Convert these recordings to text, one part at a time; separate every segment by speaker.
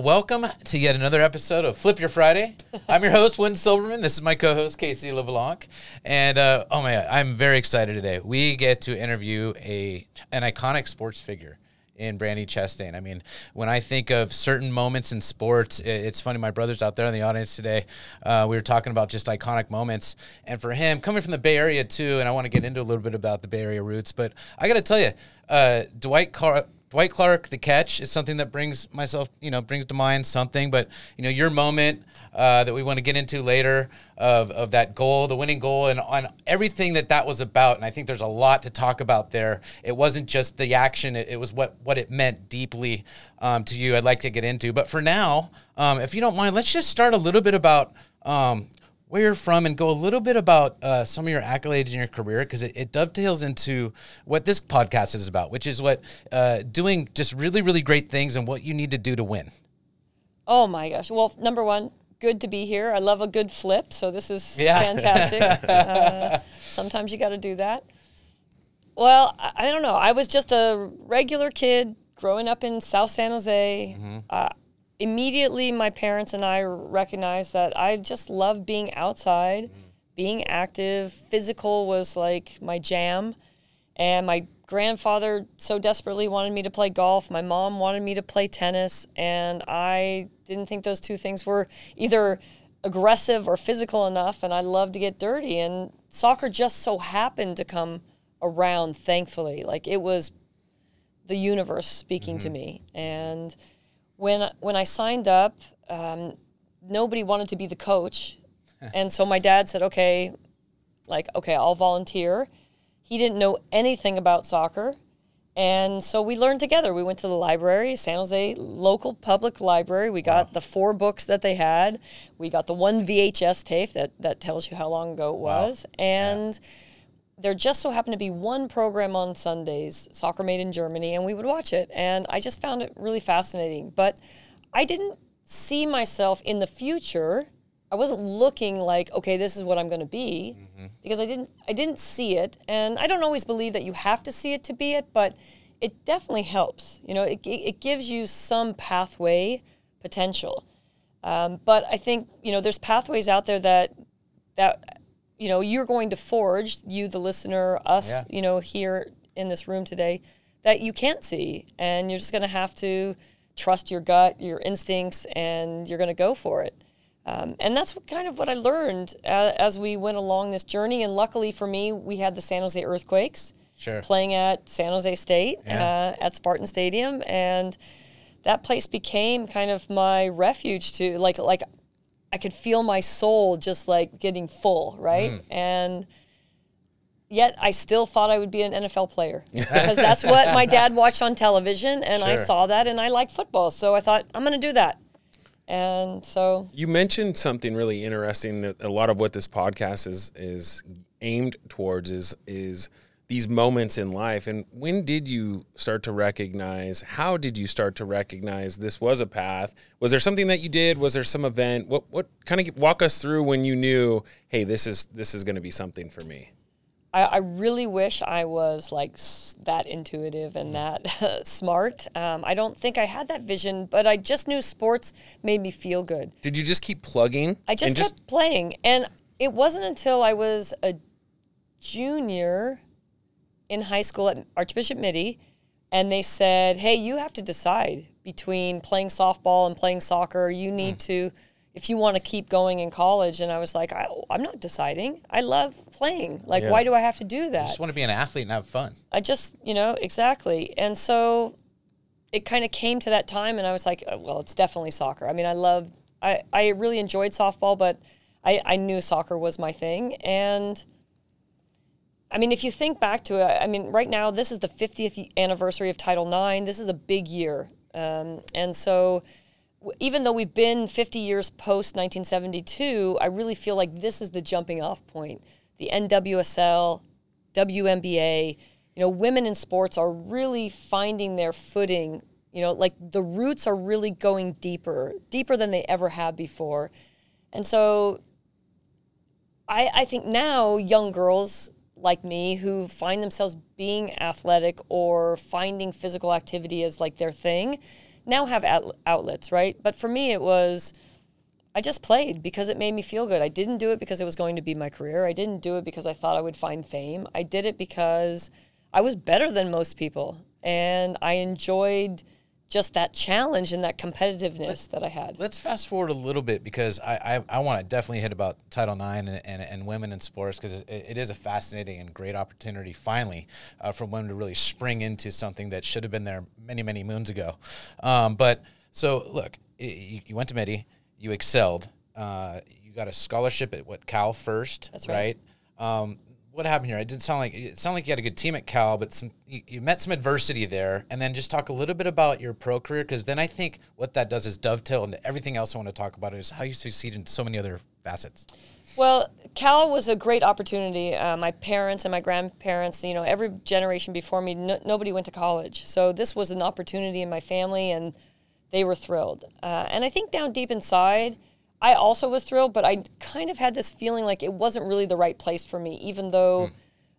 Speaker 1: Welcome to yet another episode of Flip Your Friday. I'm your host, Wynn Silverman. This is my co-host, Casey LeBlanc. And uh, oh my God, I'm very excited today. We get to interview a an iconic sports figure in Brandi Chastain. I mean, when I think of certain moments in sports, it's funny. My brother's out there in the audience today. Uh, we were talking about just iconic moments, and for him, coming from the Bay Area too, and I want to get into a little bit about the Bay Area roots. But I got to tell you, uh, Dwight Car- Dwight Clark, the catch is something that brings myself, you know, brings to mind something. But you know, your moment uh, that we want to get into later of, of that goal, the winning goal, and on everything that that was about. And I think there's a lot to talk about there. It wasn't just the action; it, it was what what it meant deeply um, to you. I'd like to get into, but for now, um, if you don't mind, let's just start a little bit about um, where you're from and go a little bit about uh, some of your accolades in your career because it, it, dovetails into what this podcast is about, which is what uh, doing just really, really great things and what you need to do to win.
Speaker 2: Oh my gosh. Well, number one, good to be here. I love a good flip, so this is yeah. fantastic. uh, sometimes you got to do that. Well, I, I, don't know. I was just a regular kid growing up in South San Jose. Mm-hmm. Immediately my parents and I recognized that I just love being outside, mm. being active. Physical was like my jam. And my grandfather so desperately wanted me to play golf. My mom wanted me to play tennis. And I didn't think those two things were either aggressive or physical enough. And I loved to get dirty. And soccer just so happened to come around, thankfully. Like it was the universe speaking mm-hmm. to me. And when when I signed up, um, nobody wanted to be the coach, and so my dad said, "Okay, like okay, I'll volunteer." He didn't know anything about soccer, and so we learned together. We went to the library, San Jose local public library. We got wow. the four books that they had. We got the one VHS tape that that tells you how long ago it was, wow. and. Yeah there just so happened to be one program on Sundays, Soccer Made in Germany, and we would watch it. And I just found it really fascinating. But I didn't see myself in the future. I wasn't looking like, okay, this is what I'm going to be, mm-hmm. because I didn't. I didn't see it, and I don't always believe that you have to see it to be it, but it definitely helps. You know, it it gives you some pathway potential. Um, but I think you know, there's pathways out there that that you know you're going to forge you the listener us yeah. you know here in this room today that you can't see and you're just going to have to trust your gut your instincts and you're going to go for it um, and that's what, kind of what i learned uh, as we went along this journey and luckily for me we had the san jose earthquakes
Speaker 1: sure.
Speaker 2: playing at san jose state yeah. uh, at spartan stadium and that place became kind of my refuge to like like I could feel my soul just like getting full, right? Mm. And yet I still thought I would be an NFL player because that's what my dad watched on television and sure. I saw that and I like football. So I thought I'm going to do that. And so
Speaker 3: you mentioned something really interesting that a lot of what this podcast is is aimed towards is is these moments in life and when did you start to recognize how did you start to recognize this was a path was there something that you did was there some event what what kind of walk us through when you knew hey this is this is going to be something for me
Speaker 2: I, I, really wish I was like that intuitive and that uh, smart. Um, I don't think I had that vision, but I just knew sports made me feel good.
Speaker 3: Did you just keep plugging?
Speaker 2: I just kept just... playing, and it wasn't until I was a junior in high school at Archbishop Mitty, and they said, "Hey, you have to decide between playing softball and playing soccer. You need mm. to." if you want to keep going in college and i was like I, am not deciding i love playing like yeah. why do i have to do that i
Speaker 1: just want to be an athlete and have fun
Speaker 2: i just you know exactly and so it kind of came to that time and i was like uh, well it's definitely soccer i mean i love i, I really enjoyed softball but I, I knew soccer was my thing and I mean, if you think back to it, I mean, right now, this is the 50th anniversary of Title IX. This is a big year. Um, and so, even though we've been 50 years post 1972, I really feel like this is the jumping off point. The NWSL, WNBA, you know, women in sports are really finding their footing. You know, like the roots are really going deeper, deeper than they ever have before. And so I, I think now young girls like me who find themselves being athletic or finding physical activity as like their thing now have outlets, right? But for me, it was I just played because it made me feel good. I didn't do it because it was going to be my career. I didn't do it because I thought I would find fame. I did it because I was better than most people and I enjoyed just that challenge and that competitiveness Let, that I had.
Speaker 1: Let's fast forward a little bit because I, I, I want to definitely hit about Title IX and, and, and women in sports because it, it is a fascinating and great opportunity finally uh, for women to really spring into something that should have been there many, many moons ago. Um, but so, look, you, you went to Mitty you excelled. Uh, you got a scholarship at what Cal first,
Speaker 2: That's right?
Speaker 1: right? Um, what happened here? It didn't sound like it sounded like you had a good team at Cal, but some you, you met some adversity there, and then just talk a little bit about your pro career because then I think what that does is dovetail into everything else I want to talk about is how you succeed in so many other facets.
Speaker 2: Well, Cal was a great opportunity. Uh, my parents and my grandparents, you know, every generation before me, no, nobody went to college, so this was an opportunity in my family and they were thrilled. Uh, and I think down deep inside, I also was thrilled, but I kind of had this feeling like it wasn't really the right place for me, even though. Mm.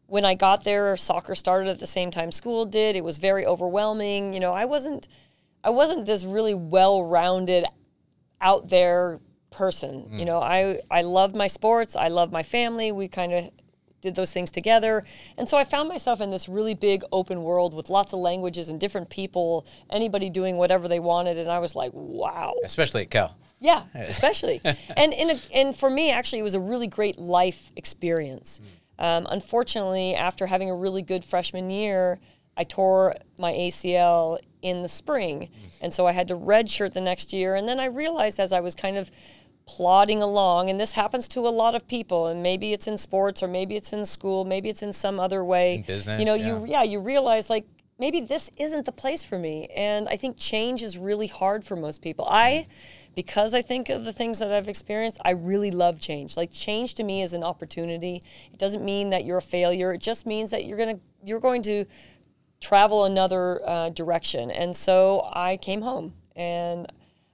Speaker 2: When I got there, soccer started at the same time school did. It was very overwhelming. You know, I wasn't, I wasn't this really well-rounded, out there person. Mm. You know, I I loved my sports. I loved my family. We kind of did those things together. And so I found myself in this really big open world with lots of languages and different people, anybody doing whatever they wanted. And I was like, wow.
Speaker 1: Especially at Cal.
Speaker 2: Yeah, especially. and, in a, and for me, actually, it was a really great life experience. Mm. Um, unfortunately, after having a really good freshman year, I tore my ACL in the spring. Mm. And so I had to redshirt the next year. And then I realized as I was kind of plodding along and this happens to a lot of people and maybe it's in sports or maybe it's in school maybe it's in some other way.
Speaker 1: In business
Speaker 2: you know
Speaker 1: yeah.
Speaker 2: you yeah. you realize like maybe this isn't the place for me and i think change is really hard for most people. I because i think of the things that i've experienced i really love change. Like change to me is an opportunity. It doesn't mean that you're a failure. It just means that you're going to you're going to travel another uh, direction. And so i came home and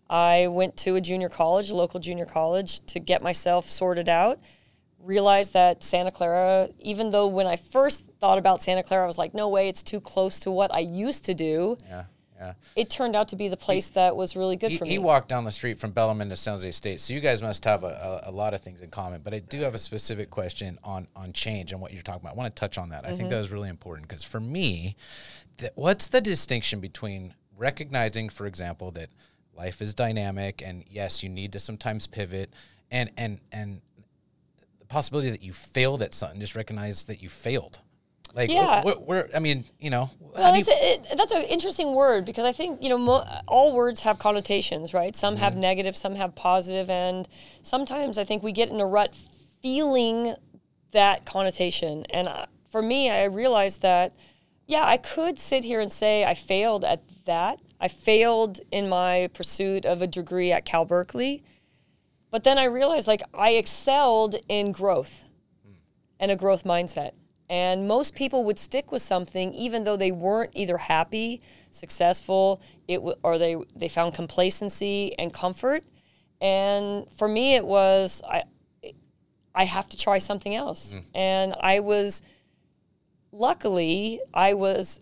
Speaker 2: I went to a junior college, a local junior college, to get myself sorted out. Realized that Santa Clara, even though when I first thought about Santa Clara, I was like, no way, it's too close to what I used to do.
Speaker 1: Yeah. Yeah.
Speaker 2: It turned out to be the place he, that was really good
Speaker 1: he,
Speaker 2: for me.
Speaker 1: He walked down the street from Bellarmine to San Jose State, so you guys must have a, a, a, lot of things in common. But I do have a specific question on on change and what you're talking about. I want to touch on that. Mm-hmm. I think that was really important because for me, th- what's the distinction between recognizing, for example, that life is dynamic and yes you need to sometimes pivot and and and the possibility that you failed at something just recognize that you failed like yeah. Where, where, I mean, you know,
Speaker 2: well, you... A, it, that's an interesting word because I think you know mo- all words have connotations, right? Some mm-hmm. have negative, some have positive, and sometimes I think we get in a rut feeling that connotation. And uh, for me, I realized that yeah, I could sit here and say I failed at that, I failed in my pursuit of a degree at Cal Berkeley. But then I realized like I excelled in growth and a growth mindset. And most people would stick with something even though they weren't either happy, successful, it w- or they they found complacency and comfort. And for me it was I I have to try something else. Mm. And I was luckily I was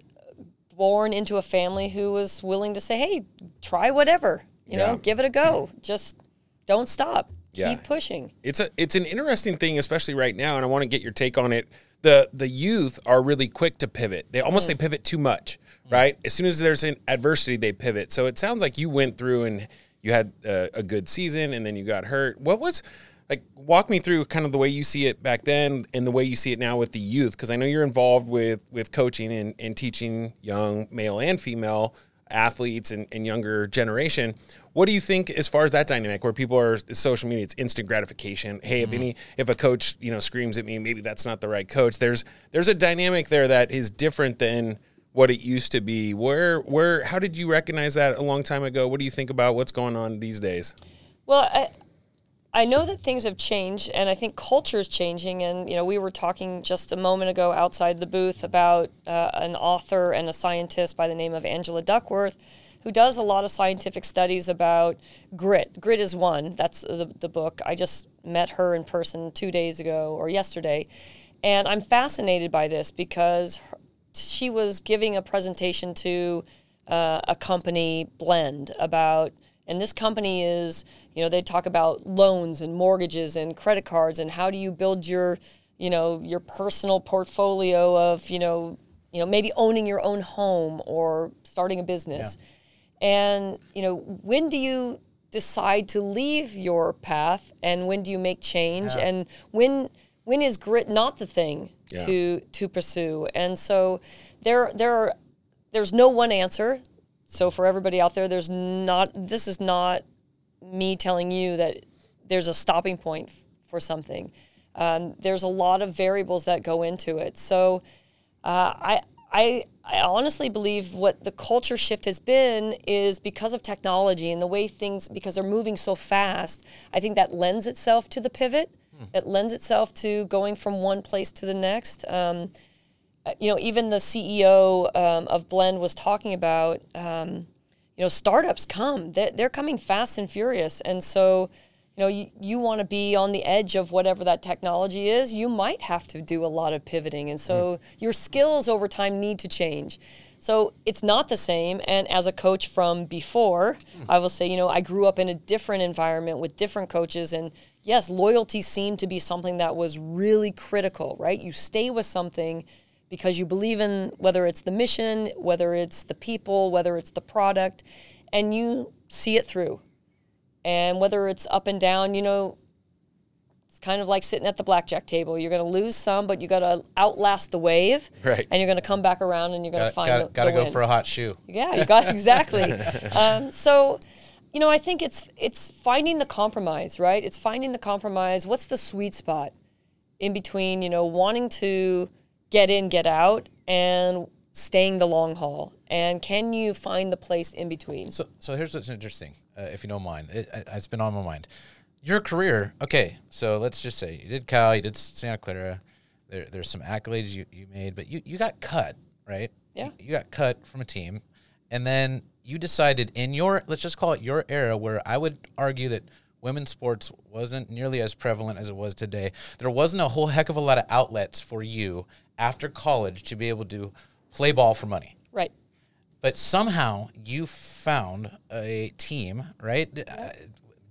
Speaker 2: born into a family who was willing to say, "Hey, try whatever. You yeah. know, give it a go. Just don't stop. Yeah. Keep pushing."
Speaker 3: It's a it's an interesting thing, especially right now, and I want to get your take on it. The the youth are really quick to pivot. They almost mm. they pivot too much, right? As soon as there's an adversity, they pivot. So it sounds like you went through and you had a, a good season, and then you got hurt. What was like walk me through kind of the way you see it back then and the way you see it now with the youth because i know you're involved with with coaching and, and teaching young male and female athletes and, and younger generation. What do you think as far as that dynamic where people are social media it's instant gratification. Hey if mm-hmm. any if a coach you know screams at me maybe that's not the right coach. There's there's a dynamic there that is different than what it used to be. Where where how did you recognize that a long time ago? What do you think about what's going on these days?
Speaker 2: Well I, I know that things have changed, and I think culture is changing. And you know, we were talking just a moment ago outside the booth about uh, an author and a scientist by the name of Angela Duckworth, who does a lot of scientific studies about grit. Grit is one. That's the the book. I just met her in person two days ago or yesterday, and I'm fascinated by this because she was giving a presentation to uh, a company blend about and this company is you know they talk about loans and mortgages and credit cards and how do you build your you know your personal portfolio of you know you know maybe owning your own home or starting a business yeah. and you know when do you decide to leave your path and when do you make change yeah. and when when is grit not the thing yeah. to to pursue and so there there are there's no one answer so for everybody out there there's not this is not me telling you that there's a stopping point for something um, there's a lot of variables that go into it so uh, I, I I honestly believe what the culture shift has been is because of technology and the way things because they're moving so fast. I think that lends itself to the pivot. Hmm. It lends itself to going from one place to the next. Um, uh, you know, even the CEO um, of Blend was talking about, um, you know, startups come. They're, they're coming fast and furious, and so you know, you, you want to be on the edge of whatever that technology is, you might have to do a lot of pivoting. And so mm. your skills over time need to change. So it's not the same. And as a coach from before, mm. I will say, you know, I grew up in a different environment with different coaches. And yes, loyalty seemed to be something that was really critical, right? You stay with something because you believe in whether it's the mission, whether it's the people, whether it's the product, and you see it through and whether it's up and down, you know, it's kind of like sitting at the blackjack table. You're going to lose some, but you got to outlast the wave,
Speaker 3: right?
Speaker 2: And you're going to come back around, and you're going to find.
Speaker 1: Got, got to go for a hot shoe.
Speaker 2: Yeah, you got exactly. um, so, you know, I think it's it's finding the compromise, right? It's finding the compromise. What's the sweet spot in between? You know, wanting to get in, get out, and staying the long haul. And can you find the place in between?
Speaker 1: So, so here's what's interesting uh, if you don't mind. It, has been on my mind. Your career, okay. So let's just say you did Cal, you did Santa Clara. There, there's some accolades you, you made, but you, you got cut, right?
Speaker 2: Yeah.
Speaker 1: You, you got cut from a team, and then you decided in your let's just call it your era, where I would argue that women's sports wasn't nearly as prevalent as it was today. There wasn't a whole heck of a lot of outlets for you after college to be able to play ball for money.
Speaker 2: Right.
Speaker 1: But somehow you found a team, right? Uh,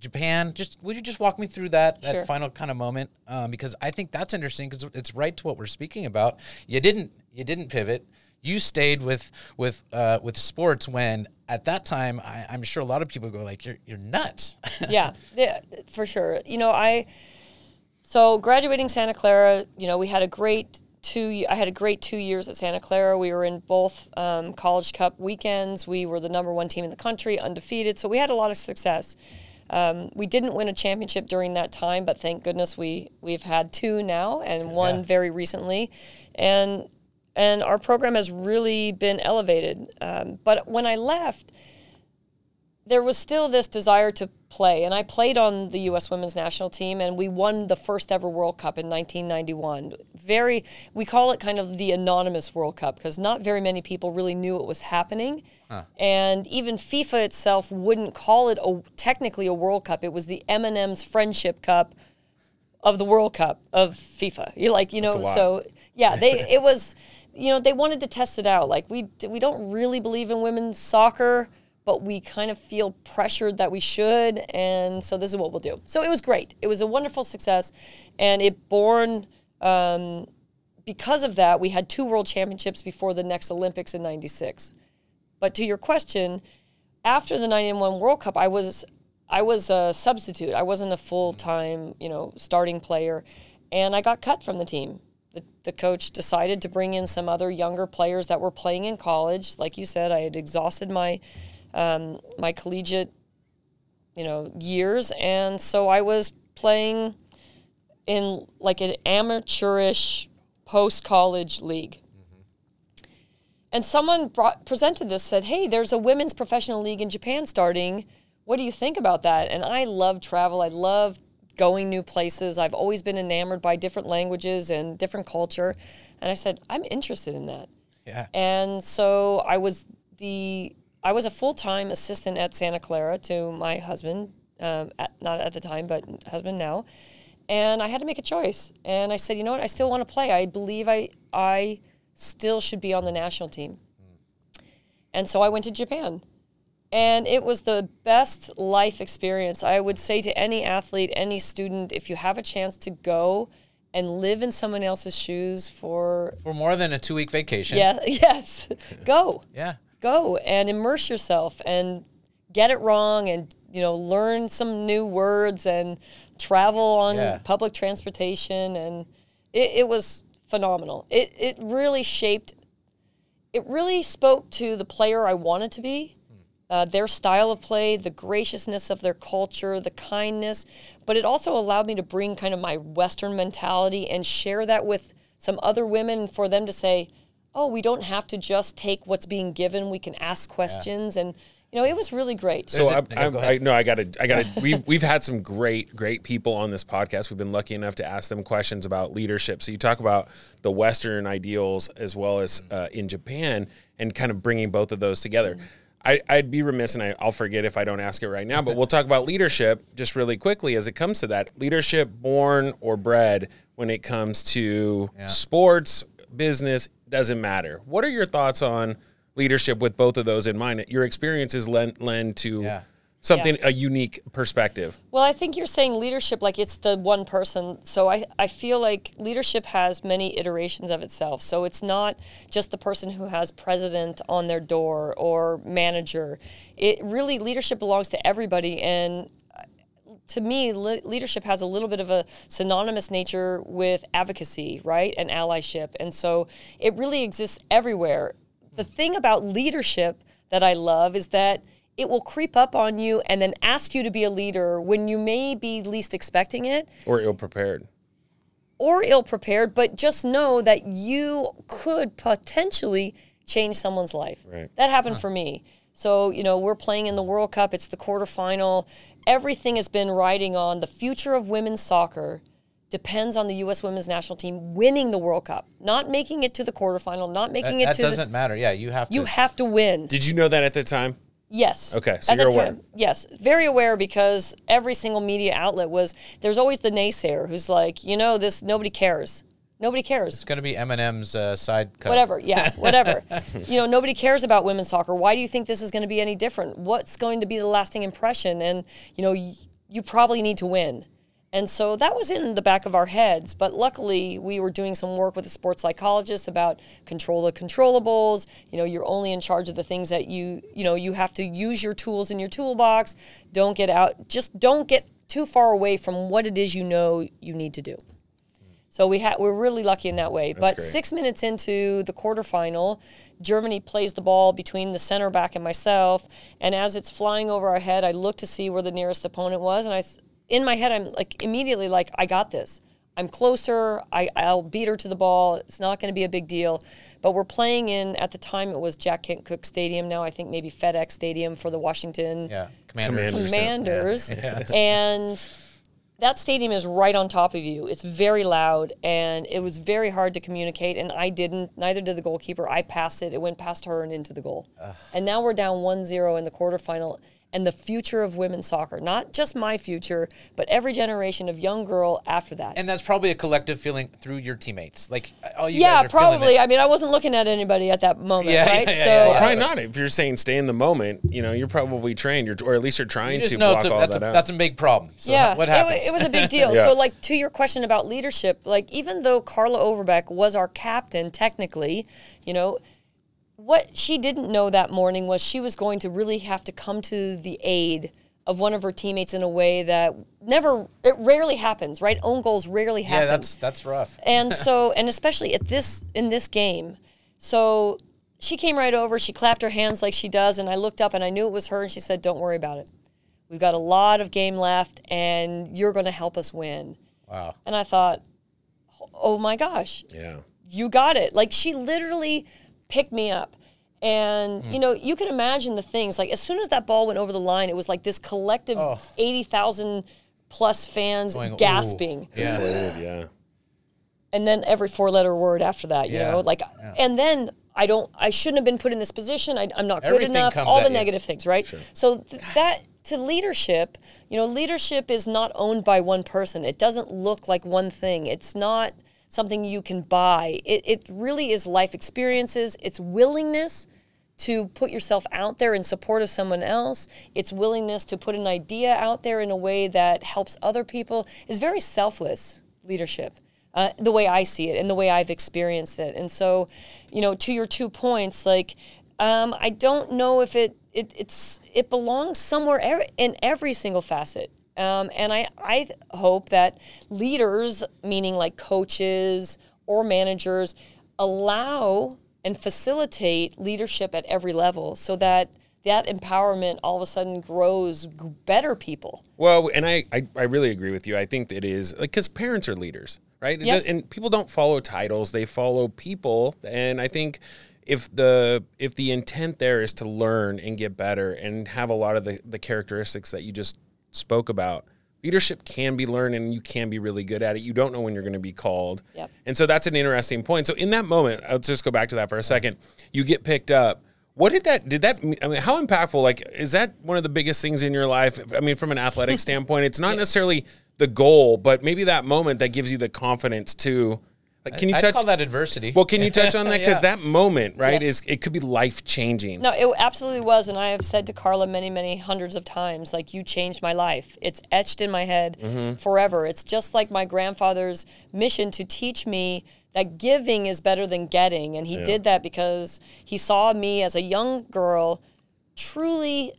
Speaker 1: Japan. Just would you just walk me through that that sure. final kind of moment? Um, because I think that's interesting because it's right to what we're speaking about. You didn't you didn't pivot. You stayed with with uh, with sports when at that time I, I'm sure a lot of people go like you're you're nuts.
Speaker 2: yeah, yeah, for sure. You know I so graduating Santa Clara. You know we had a great two. I had a great two years at Santa Clara. We were in both um, College Cup weekends. We were the number one team in the country, undefeated. So we had a lot of success. Um, we didn't win a championship during that time, but thank goodness we we've had two now and one yeah. very recently, and and our program has really been elevated. Um, but when I left, there was still this desire to play. And I played on the U.S. women's national team, and we won the first ever World Cup in 1991. Very, we call it kind of the anonymous World Cup because not very many people really knew it was happening. Huh. And even FIFA itself wouldn't call it a, technically a World Cup. It was the M&M's Friendship Cup of the World Cup of FIFA. You like, you know, so yeah, they it was, you know, they wanted to test it out. Like we we don't really believe in women's soccer but we kind of feel pressured that we should. And so this is what we'll do. So it was great. It was a wonderful success. And it born, um, because of that, we had two world championships before the next Olympics in 96. But to your question, after the 91 World Cup, I was I was a substitute. I wasn't a full time, you know, starting player, and I got cut from the team. The, the coach decided to bring in some other younger players that were playing in college. Like you said, I had exhausted my um, my collegiate, you know, years, and so I was playing in like an amateurish post college league. Mm-hmm. And someone brought, presented this, said, "Hey, there's a women's professional league in Japan starting. What do you think about that?" And I love travel. I love going new places. I've always been enamored by different languages and different culture. And I said, I'm interested in that.
Speaker 1: Yeah.
Speaker 2: And so I was the I was a full time assistant at Santa Clara to my husband, um, at, not at the time, but husband now. And I had to make a choice. And I said, you know what? I still want to play. I believe I, I still should be on the national team. And so I went to Japan. And it was the best life experience. I would say to any athlete, any student, if you have a chance to go and live in someone else's shoes for
Speaker 1: for more than a two week vacation.
Speaker 2: Yeah, yes. go.
Speaker 1: Yeah.
Speaker 2: Go and immerse yourself and get it wrong and you know learn some new words and travel on yeah. public transportation and it, it was phenomenal. It it really shaped it really spoke to the player I wanted to be uh, their style of play, the graciousness of their culture, the kindness. But it also allowed me to bring kind of my Western mentality and share that with some other women for them to say, oh, we don't have to just take what's being given. We can ask questions. Yeah. And, you know, it was really great.
Speaker 3: So I, I, I, no, I got to, I got to. we've we've had some great, great people on this podcast. We've been lucky enough to ask them questions about leadership. So you talk about the Western ideals as well as uh, in Japan, and kind of bringing both of those together. Mm-hmm I, would be remiss, and I, will forget if I don't ask it right now, but we'll talk about leadership just really quickly as it comes to that. Leadership born or bred when it comes to yeah. sports, business, doesn't matter. What are your thoughts on leadership with both of those in mind? Your experiences lend, lend to yeah something yeah. a unique perspective.
Speaker 2: Well, I think you're saying leadership like it's the one person. So I I feel like leadership has many iterations of itself. So it's not just the person who has president on their door or manager. It really leadership belongs to everybody and to me, le- leadership has a little bit of a synonymous nature with advocacy, right? And allyship. And so it really exists everywhere. The thing about leadership that I love is that it will creep up on you and then ask you to be a leader when you may be least expecting it
Speaker 3: or ill prepared
Speaker 2: or ill prepared but just know that you could potentially change someone's life
Speaker 3: right.
Speaker 2: that happened huh. for me so you know we're playing in the world cup it's the quarterfinal everything has been riding on the future of women's soccer depends on the U.S. women's national team winning the World Cup, not making it to the quarterfinal, not making
Speaker 1: that,
Speaker 2: it
Speaker 1: that
Speaker 2: to.
Speaker 1: That doesn't the, matter. Yeah, you have to.
Speaker 2: You have to win.
Speaker 3: Did you know that at the time?
Speaker 2: Yes.
Speaker 3: Okay, so At you're aware. Time,
Speaker 2: yes, very aware because every single media outlet was. There's always the naysayer who's like, you know, this nobody cares. Nobody cares.
Speaker 1: It's going to be M&M's uh, side cut.
Speaker 2: Whatever, yeah, whatever. you know, nobody cares about women's soccer. Why do you think this is going to be any different? What's going to be the lasting impression? And you know, y- you probably need to win. And so that was in the back of our heads. But luckily, we were doing some work with a sports psychologist about control the controllables. You know, you're only in charge of the things that you, you know, you have to use your tools in your toolbox. Don't get out, just don't get too far away from what it is you know you need to do. So we had we're really lucky in that way. That's but great. six minutes into the quarterfinal, Germany plays the ball between the center back and myself. And as it's flying over our head, I look to see where the nearest opponent was, and I in my head, I'm like immediately like, I got this. I'm closer. I, I'll beat her to the ball. It's not going to be a big deal. But we're playing in, at the time, it was Jack Kent Cooke Stadium. Now I think maybe FedEx Stadium for the Washington
Speaker 1: yeah.
Speaker 2: Commanders. Commanders. Yeah. And that stadium is right on top of you. It's very loud, and it was very hard to communicate. And I didn't, neither did the goalkeeper. I passed it. It went past her and into the goal. Ugh. And now we're down 1 0 in the quarterfinal and the future of women's soccer. Not just my future, but every generation of young girl after that.
Speaker 1: And that's probably a collective feeling through your teammates. Like uh, all you
Speaker 2: yeah,
Speaker 1: guys
Speaker 2: are probably. I mean, I wasn't looking at anybody at that moment, yeah, right?
Speaker 3: Yeah, yeah, so well, probably not. If you're saying stay in the moment, you know, you're probably trained, you're, or at least you're trying you to block
Speaker 1: a,
Speaker 3: all
Speaker 1: that's
Speaker 3: that
Speaker 1: a,
Speaker 3: out.
Speaker 1: That's a big problem. So yeah, what happens?
Speaker 2: It, it was a big deal. So, like to your question about leadership, like even though Carla Overbeck was our captain technically, you know what she didn't know that morning was she was going to really have to come to the aid of one of her teammates in a way that never it rarely happens right? Own goals rarely happen.
Speaker 1: yeah that's that's rough.
Speaker 2: And so and especially at this in this game. So she came right over she clapped her hands like she does and i looked up and i knew it was her and she said don't worry about it. We've got a lot of game left and you're going to help us win.
Speaker 1: Wow.
Speaker 2: And i thought oh my gosh.
Speaker 3: Yeah.
Speaker 2: You got it. Like she literally picked me up and mm. you know, you can imagine the things like as soon as that ball went over the line, it was like this collective oh. eighty thousand plus fans Going, gasping.
Speaker 3: Yeah. yeah.
Speaker 2: And then every four letter word after that, you yeah. know, like, yeah. and then I don't, I shouldn't have been put in this position. I, am not good Everything enough. All the you. negative things, right? Sure. So th- that to leadership, you know, leadership is not owned by one person. It doesn't look like one thing. It's not something you can buy. It, it really is life experiences. It's willingness to put yourself out there in support of someone else. It's willingness to put an idea out there in a way that helps other people. Is very selfless leadership. Uh, the way I see it and the way I've experienced it. And so, you know, to your two points, like um, I don't know if it, it it's it belongs somewhere in every single facet. Um, and I, I hope that leaders, meaning like coaches or managers, allow and facilitate leadership at every level so that that empowerment all of a sudden grows better people.
Speaker 3: Well, and I, I, I really agree with you. I think that it is like because parents are leaders, right?
Speaker 2: Yes.
Speaker 3: and people don't follow titles; they follow people. And I think if the if the intent there is to learn and get better and have a lot of the, the characteristics that you just spoke about, leadership can be learned and you can be really good at it. You don't know when you're going to be called.
Speaker 2: Yep.
Speaker 3: And so that's an interesting point. So in that moment, let's just go back to that for a second. You get picked up. What did that did that I mean how impactful like is that one of the biggest things in your life? I mean from an athletic standpoint, it's not necessarily the goal, but maybe that moment that gives you the confidence to like,
Speaker 1: can you I'd touch? call that adversity.
Speaker 3: Well, can you touch on that because yeah. that moment, right, yes. is it could be life changing.
Speaker 2: No, it absolutely was, and I have said to Carla many, many hundreds of times, like you changed my life. It's etched in my head mm-hmm. forever. It's just like my grandfather's mission to teach me that giving is better than getting, and he yeah. did that because he saw me as a young girl truly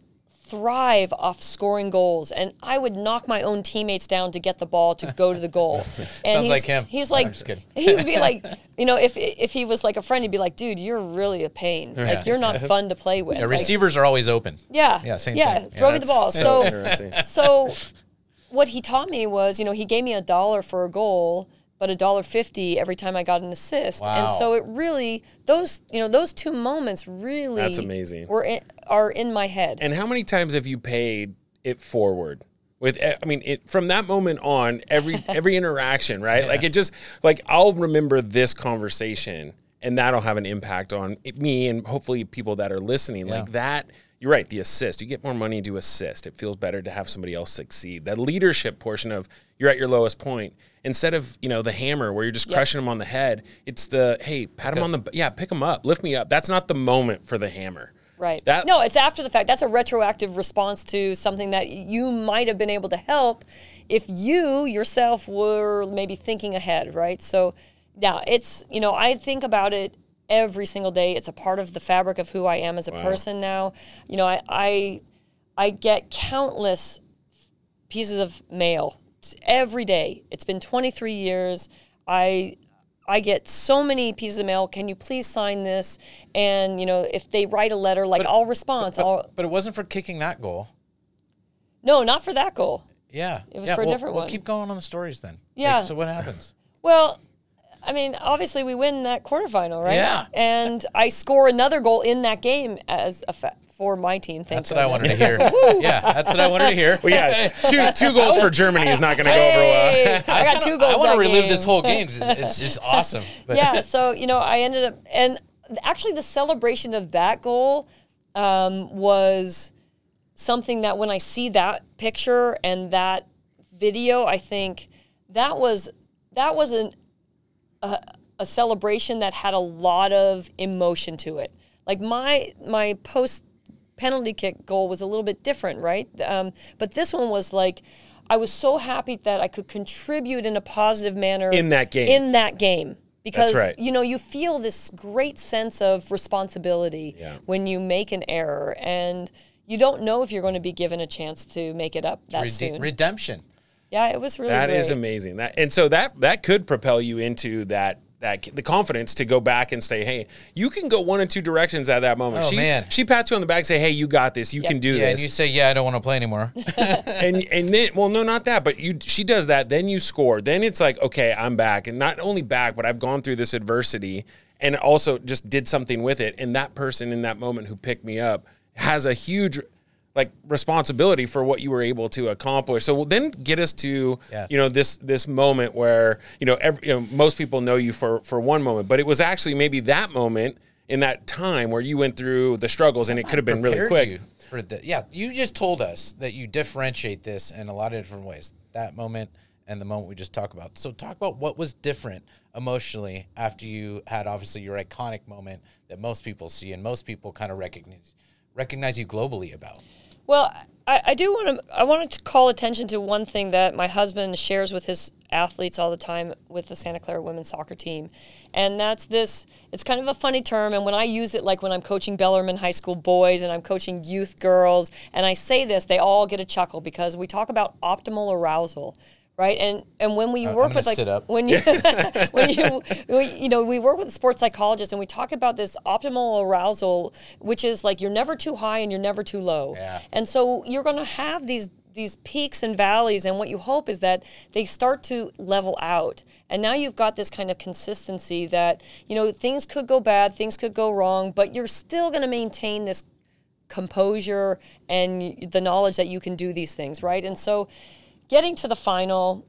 Speaker 2: thrive off scoring goals, and I would knock my own teammates down to get the ball to go to the goal.
Speaker 1: And Sounds like him.
Speaker 2: He's like, he would be like, you know, if if he was like a friend, he'd be like, dude, you're really a pain. Yeah. Like you're not fun to play with.
Speaker 1: Yeah,
Speaker 2: like,
Speaker 1: receivers are always open.
Speaker 2: Yeah.
Speaker 1: Yeah. Same
Speaker 2: yeah,
Speaker 1: thing.
Speaker 2: Throw me the ball. So, so what he taught me was, you know, he gave me a dollar for a goal but a dollar fifty every time I got an assist. Wow. And so it really those you know those two moments really
Speaker 3: that's amazing.
Speaker 2: Were in, are in my head.
Speaker 3: And how many times have you paid it forward? With eh, I mean, it, from that moment on, every every interaction, right? Yeah. Like it just like I'll remember this conversation, and that'll have an impact on me and hopefully people that are listening. Yeah. Like that you're right. The assist, you get more money to assist. It feels better to have somebody else succeed. That leadership portion of you're at your lowest point instead of you know the hammer where you're just yep. crushing them on the head. It's the hey, pat them on the yeah, pick them up, lift me up. That's not the moment for the hammer.
Speaker 2: Right. That, no, it's after the fact. That's a retroactive response to something that you might have been able to help if you yourself were maybe thinking ahead, right? So, yeah, it's, you know, I think about it every single day. It's a part of the fabric of who I am as a wow. person now. You know, I, I I get countless pieces of mail every day. It's been 23 years. I I get so many pieces of mail. Can you please sign this? And you know, if they write a letter, like but, I'll respond.
Speaker 1: But,
Speaker 2: I'll,
Speaker 1: but, it wasn't for kicking that goal.
Speaker 2: No, not for that goal.
Speaker 1: Yeah,
Speaker 2: it was
Speaker 1: yeah,
Speaker 2: for
Speaker 1: a
Speaker 2: well, different
Speaker 1: well,
Speaker 2: one.
Speaker 1: Keep going on the stories then.
Speaker 2: Yeah.
Speaker 1: Like, so what happens?
Speaker 2: Well, I mean, obviously we win that quarterfinal, right?
Speaker 1: Yeah.
Speaker 2: And I score another goal in that game as a fa- for my team.
Speaker 1: That's what I wanted to hear. yeah, that's what I wanted to hear.
Speaker 3: Well, yeah, two two goals for Germany is not going to go over well.
Speaker 2: I got two goals.
Speaker 1: I want
Speaker 2: to
Speaker 1: relive
Speaker 2: game.
Speaker 1: this whole game. It's, it's just awesome.
Speaker 2: But. Yeah. So you know, I ended up, and actually, the celebration of that goal um, was something that when I see that picture and that video, I think that was that was an, a, a celebration that had a lot of emotion to it. Like my my post penalty kick goal was a little bit different, right? Um, but this one was like I was so happy that I could contribute in a positive manner
Speaker 3: in that game.
Speaker 2: In that game. Because right. you know you feel this great sense of responsibility
Speaker 3: yeah.
Speaker 2: when you make an error, and you don't know if you're going to be given a chance to make it up that Rede- soon.
Speaker 1: Redemption.
Speaker 2: Yeah, it was really.
Speaker 3: That
Speaker 2: great.
Speaker 3: is amazing. That and so that that could propel you into that that the confidence to go back and say, "Hey, you can go one or two directions at that moment."
Speaker 1: Oh
Speaker 3: she,
Speaker 1: man,
Speaker 3: she pats you on the back, and say, "Hey, you got this. You
Speaker 2: yep.
Speaker 3: can do
Speaker 1: yeah,
Speaker 3: this."
Speaker 1: and you say, "Yeah, I don't want to play anymore."
Speaker 3: and and then, well, no, not that, but you. She does that. Then you score. Then it's like, okay, I'm back, and not only back, but I've gone through this adversity, and also just did something with it. And that person in that moment who picked me up has a huge like responsibility for what you were able to accomplish. So then get us to yeah. you know this this moment where you know, every, you know most people know you for for one moment, but it was actually maybe that moment in that time where you went through the struggles and it could have been really quick.
Speaker 1: for the, yeah, you just told us that you differentiate this in a lot of different ways. That moment and the moment we just talked about. So talk about what was different emotionally after you had obviously your iconic moment that most people see and most people kind of recognize recognize you globally about.
Speaker 2: Well, I, I do want to I wanted to call attention to one thing that my husband shares with his athletes all the time with the Santa Clara women's soccer team. And that's this it's kind of a funny term and when I use it like when I'm coaching Bellarmine High School boys and I'm coaching youth girls and I say this, they all get a chuckle because we talk about optimal arousal right? And and when we work with like when you when you you know we work with sports psychologists and we talk about this optimal arousal, which is like you're never too high and you're never too low.
Speaker 1: Yeah.
Speaker 2: And so you're going to have these these peaks and valleys and what you hope is that they start to level out and now you've got this kind of consistency that you know things could go bad things could go wrong but you're still going to maintain this composure and the knowledge that you can do these things right and so getting to the final,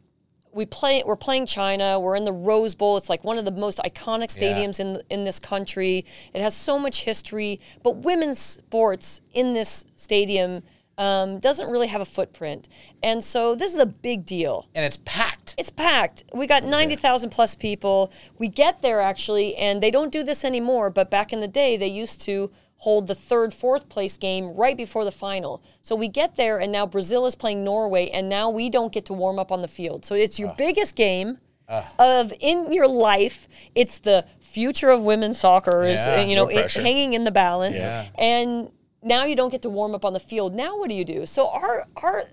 Speaker 2: we play. We're playing China. We're in the Rose Bowl. It's like one of the most iconic stadiums yeah. in in this country. It has so much history, but women's sports in this stadium um, doesn't really have a footprint, and so this is a big deal.
Speaker 1: And it's packed.
Speaker 2: It's packed. We got ninety thousand plus people. We get there actually, and they don't do this anymore. But back in the day, they used to hold the third, fourth place game right before the final. So we get there, and now Brazil is playing Norway, and now we don't get to warm up on the field. So it's your uh, biggest game uh, of in your life. It's the future of women's soccer is yeah, you know it, hanging in the balance, yeah. and now you don't get to warm up on the field. Now what do you do? So our our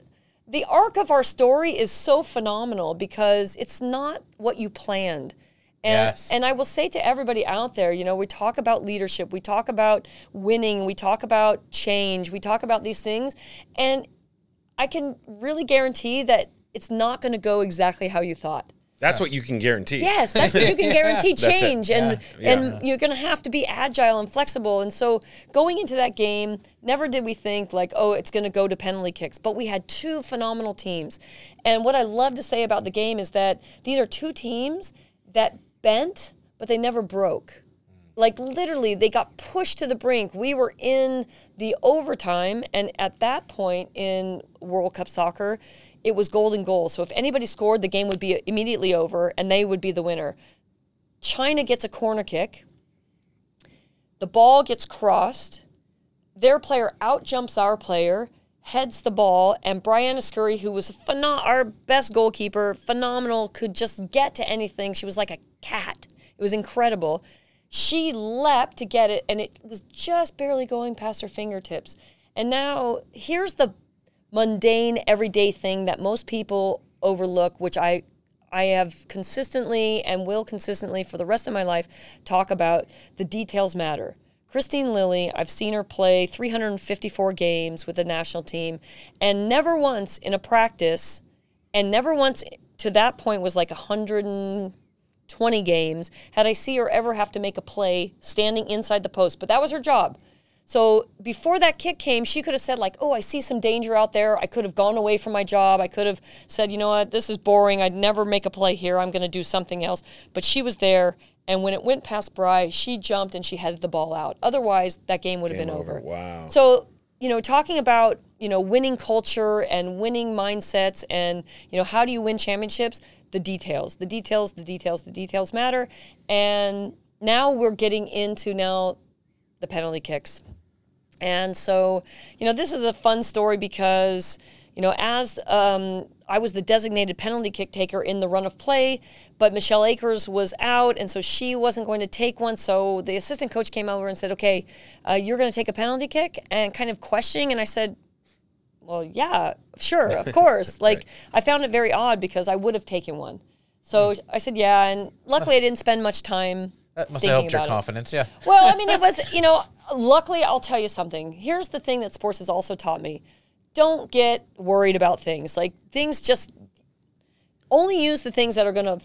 Speaker 2: the arc of our story is so phenomenal because it's not what you planned. And, yes. and I will say to everybody out there, you know, we talk about leadership, we talk about winning, we talk about change, we talk about these things. And I can really guarantee that it's not going to go exactly how you thought.
Speaker 3: That's what you can guarantee.
Speaker 2: Yes, that's what you can guarantee change. And yeah. and you're going to have to be agile and flexible. And so going into that game, never did we think like, oh, it's going to go to penalty kicks. But we had two phenomenal teams. And what I love to say about the game is that these are two teams that bent, but they never broke. Like literally, they got pushed to the brink. We were in the overtime, and at that point in World Cup soccer, it was golden goal. So if anybody scored, the game would be immediately over, and they would be the winner. China gets a corner kick. The ball gets crossed. Their player out jumps our player, heads the ball, and Briana Scurry, who was phenom- our best goalkeeper, phenomenal, could just get to anything. She was like a cat. It was incredible. She leapt to get it, and it was just barely going past her fingertips. And now here's the mundane, everyday thing that most people overlook, which I I have consistently and will consistently for the rest of my life talk about the details matter. Kristine Lilly, I've seen her play 354 games with the national team, and never once in a practice, and never once to that point was like 120 games, had I see her ever have to make a play standing inside the post. But that was her job. So before that kick came, she could have said, like, oh, I see some danger out there. I could have gone away from my job. I could have said, you know what, this is boring. I'd never make a play here. I'm going to do something else. But she was there and when it went past Bri, she jumped and she headed the ball out. Otherwise, that game would have been over. over.
Speaker 3: Wow.
Speaker 2: So, you know, talking about, you know, winning culture and winning mindsets and, you know, how do you win championships? The details, the details, the details, the details matter. And now we're getting into now the penalty kicks. And so, you know, this is a fun story because, you know, as um, I was the designated penalty kick taker in the run of play, but Michelle Akers was out, and so she wasn't going to take one. So the assistant coach came over and said, "Okay, uh, you're going to take a penalty kick," and kind of questioning. And I said, "Well, yeah, sure, of course." like I found it very odd because I would have taken one. So I said, "Yeah," and luckily I didn't spend much time.
Speaker 1: That must have helped your confidence,
Speaker 2: it.
Speaker 1: yeah.
Speaker 2: Well, I mean, it was, you know, luckily I'll tell you something. Here's the thing that sports has also taught me don't get worried about things. Like things just only use the things that are going to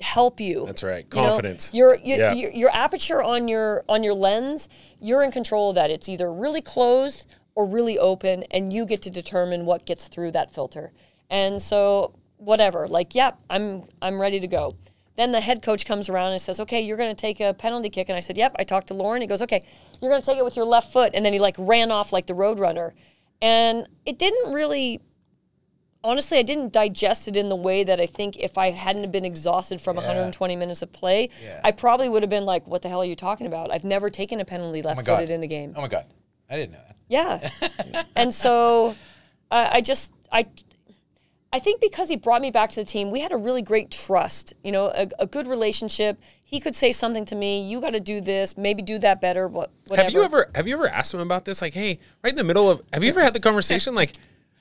Speaker 2: help you.
Speaker 3: That's right. Confidence.
Speaker 2: You know, your, your, yeah. your, your aperture on your on your lens, you're in control of that. It's either really closed or really open and you get to determine what gets through that filter. And so whatever, like, yep, yeah, I'm I'm ready to go. Then the head coach comes around and says, "Okay, you're going to take a penalty kick." And I said, "Yep." I talked to Lauren. He goes, "Okay, you're going to take it with your left foot." And then he like ran off like the road runner. And it didn't really, honestly, I didn't digest it in the way that I think if I hadn't been exhausted from yeah. 120 minutes of play, yeah. I probably would have been like, "What the hell are you talking about? I've never taken a penalty left-footed
Speaker 1: oh
Speaker 2: in a game."
Speaker 1: Oh my god, I didn't know that.
Speaker 2: Yeah, and so uh, I just I. I think because he brought me back to the team, we had a really great trust, you know, a, a good relationship. He could say something to me, you got to do this, maybe do that better, what, whatever.
Speaker 3: Have you ever have you ever asked him about this? Like, hey, right in the middle of, have you ever had the conversation like,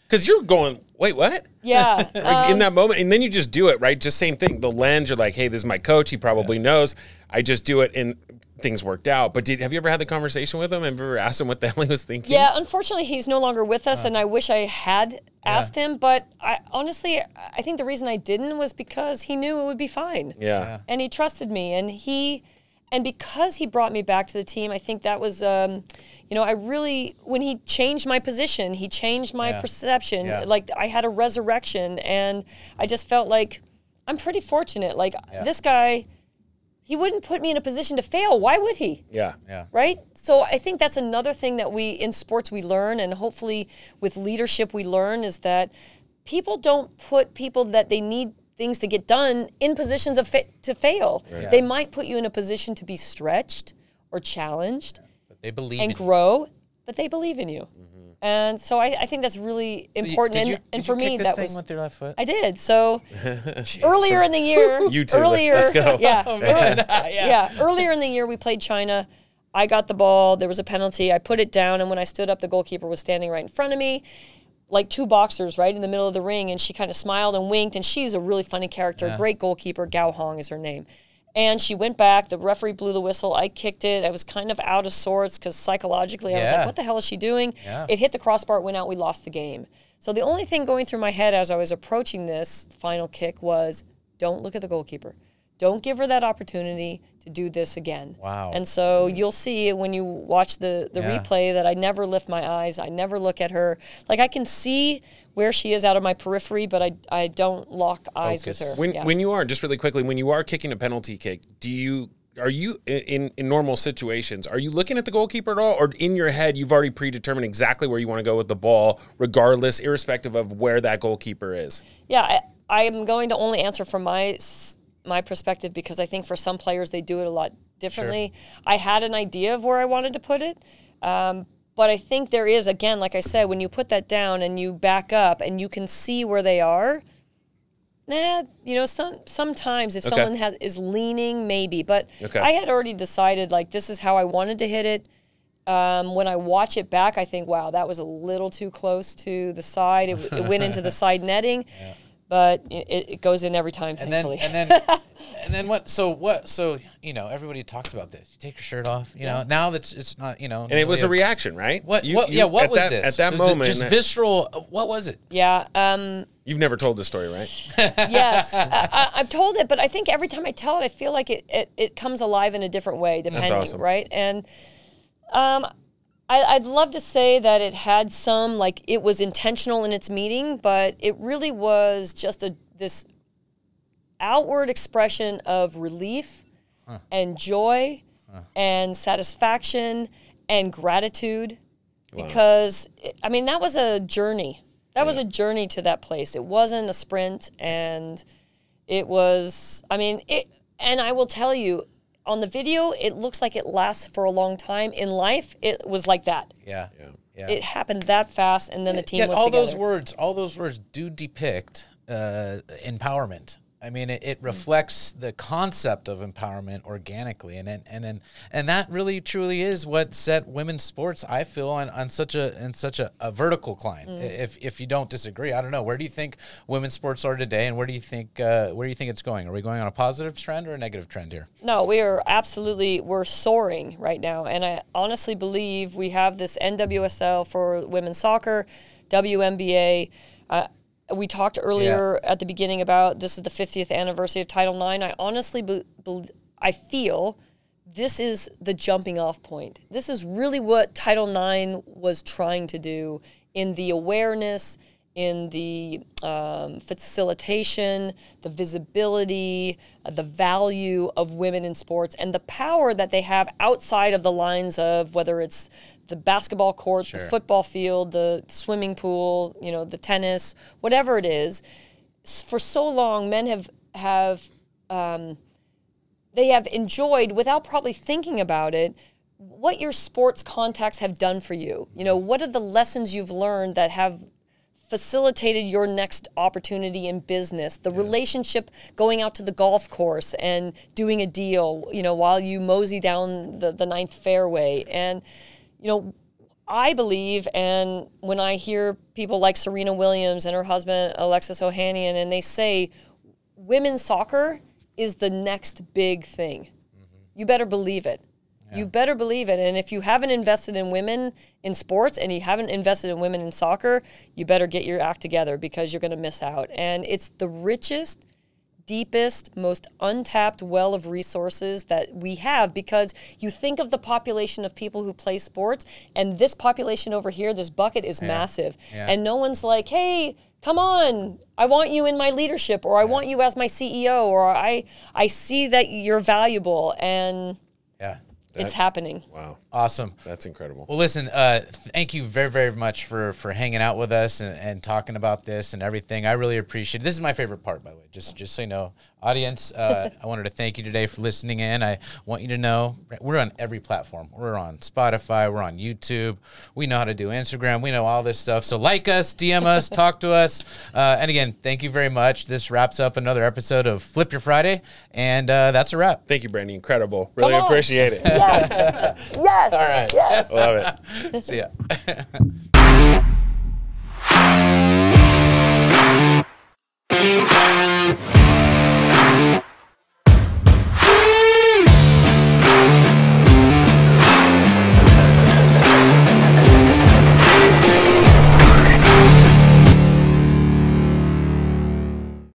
Speaker 3: because you're going, wait, what?
Speaker 2: Yeah.
Speaker 3: like um, in that moment, and then you just do it, right? Just same thing. The lens, you're like, hey, this is my coach. He probably yeah. knows. I just do it, and things worked out. But did have you ever had the conversation with him? Have you ever asked him what the hell he was thinking?
Speaker 2: Yeah, unfortunately, he's no longer with us, uh, and I wish I had asked yeah. him. But I honestly, I think the reason I didn't was because he knew it would be fine.
Speaker 3: Yeah. yeah.
Speaker 2: And he trusted me, and he, and because he brought me back to the team, I think that was. Um, you know, I really, when he changed my position, he changed my yeah. perception. Yeah. Like I had a resurrection, and I just felt like I'm pretty fortunate. Like yeah. this guy, he wouldn't put me in a position to fail. Why would he?
Speaker 3: Yeah.
Speaker 1: Yeah.
Speaker 2: Right? So I think that's another thing that we, in sports, we learn, and hopefully with leadership, we learn is that people don't put people that they need things to get done in positions of fa- to fail. Right. They might put you in a position to be stretched or challenged
Speaker 1: they believe
Speaker 2: and grow, you. but they believe in you. Mm-hmm. And so I, I, think that's really important.
Speaker 1: You,
Speaker 2: and, and for me,
Speaker 1: that
Speaker 2: was
Speaker 1: with your left foot.
Speaker 2: I did. So earlier in the year,
Speaker 3: you too.
Speaker 2: Earlier,
Speaker 3: let's go.
Speaker 2: Yeah, oh, early, yeah, yeah. Earlier in the year, we played China. I got the ball. There was a penalty. I put it down, and when I stood up, the goalkeeper was standing right in front of me like two boxers right in the middle of the ring and she kind of smiled and winked and she's a really funny character yeah. great goalkeeper gao hong is her name and she went back. The referee blew the whistle. I kicked it. I was kind of out of sorts because psychologically I was like, what the hell is she doing? Yeah. It hit the crossbar, it went out. We lost the game. So the only thing going through my head as I was approaching this final kick was don't look at the goalkeeper. Don't give her that opportunity to do this again.
Speaker 1: Wow.
Speaker 2: And so mm. you'll see when you watch the, the yeah. replay that I never lift my eyes. I never look at her. Like I can see where she is out of my periphery, but I, I don't lock eyes Focus. with her.
Speaker 3: When,
Speaker 2: yeah.
Speaker 3: when you are, just really quickly, when you are kicking a penalty kick, do you are you in in normal situations are you looking at the goalkeeper at all or in your head you've already predetermined exactly where you want to go with the ball regardless irrespective of where that goalkeeper is
Speaker 2: yeah I, I am going to only answer from my my perspective because i think for some players they do it a lot differently sure. i had an idea of where i wanted to put it um, but I think there is, again, like I said, when you put that down and you back up and you can see where they are, nah, you know, some sometimes if okay. someone has, is leaning, maybe. But okay. I had already decided, like, this is how I wanted to hit it. Um, when I watch it back, I think, wow, that was a little too close to the side. It, it went into the side netting. Yeah but it, it goes in every time.
Speaker 1: And
Speaker 2: thankfully.
Speaker 1: then and then and then what? So what? So you know, everybody talks about this. You take your shirt off. You yeah. know, now that's it's not. You know,
Speaker 3: and it was a reaction, right?
Speaker 1: What? You, what you, yeah. What was
Speaker 3: that,
Speaker 1: this
Speaker 3: at that moment?
Speaker 1: Just visceral. What was it?
Speaker 2: Yeah. Um,
Speaker 3: You've never told this story, right?
Speaker 2: yes, I, have told it, but I think every time I tell it, I feel like it, it, it comes alive in a different way, depending, awesome. right? And um, I, would love to say that it had some like it was intentional in its meaning, but it really was just a this outward expression of relief huh. and joy huh. and satisfaction and gratitude wow. because I mean that was a journey. That yeah. was a journey to that place. It wasn't a sprint and it was I mean it and I will tell you on the video, it looks like it lasts for a long time. In life, it was like that.
Speaker 1: Yeah. Yeah. yeah.
Speaker 2: It happened that fast, and then the team
Speaker 1: Yet
Speaker 2: was
Speaker 1: all
Speaker 2: together.
Speaker 1: those words, all those words do depict uh, empowerment. I mean, it, it, reflects the concept of empowerment organically, and and and and, and that really truly is what set women's sports. I feel on, on such a in such a, a vertical climb. Mm. If if you don't disagree, I don't know. Where do you think women's sports are today, and where do you think uh, where do you think it's going? Are we going on a positive trend or a negative trend here?
Speaker 2: No, we are absolutely we're soaring right now, and I honestly believe we have this NWSL for women's soccer, WNBA. Uh, we talked earlier yeah. at the beginning about this is the 50th anniversary of Title IX. I honestly, be, be, I feel this is the jumping off point. This is really what Title IX was trying to do in the awareness, in the um, facilitation, the visibility, uh, the value of women in sports, and the power that they have outside of the lines of whether it's the basketball court, sure. the football field, the swimming pool, you know, the tennis, whatever it is. For so long, men have have um, they have enjoyed without probably thinking about it what your sports contacts have done for you. You know, what are the lessons you've learned that have facilitated your next opportunity in business the yeah. relationship going out to the golf course and doing a deal you know while you mosey down the, the ninth fairway and you know i believe and when i hear people like serena williams and her husband alexis ohanian and they say women's soccer is the next big thing mm-hmm. you better believe it yeah. You better believe it. And if you haven't invested in women in sports and you haven't invested in women in soccer, you better get your act together because you're going to miss out. And it's the richest, deepest, most untapped well of resources that we have because you think of the population of people who play sports, and this population over here, this bucket is yeah. massive. Yeah. And no one's like, hey, come on i want you in my leadership or i want you as my ceo or i i see that you're valuable and
Speaker 1: yeah
Speaker 2: that, it's happening.
Speaker 3: Wow.
Speaker 1: Awesome.
Speaker 3: That's incredible.
Speaker 1: Well, listen, uh, thank you very, very much for, for hanging out with us and, and talking about this and everything. I really appreciate it. This is my favorite part, by the way, just, just so you know. Audience, uh, I wanted to thank you today for listening in. I want you to know we're on every platform. We're on Spotify, we're on YouTube. We know how to do Instagram. We know all this stuff. So like us, DM us, talk to us. Uh, and again, thank you very much. This wraps up another episode of Flip Your Friday. And uh, that's a wrap.
Speaker 3: Thank you, Brandi. Incredible. Really appreciate it.
Speaker 2: yes. yes.
Speaker 1: All right.
Speaker 2: Yes.
Speaker 3: Love it.
Speaker 1: See ya.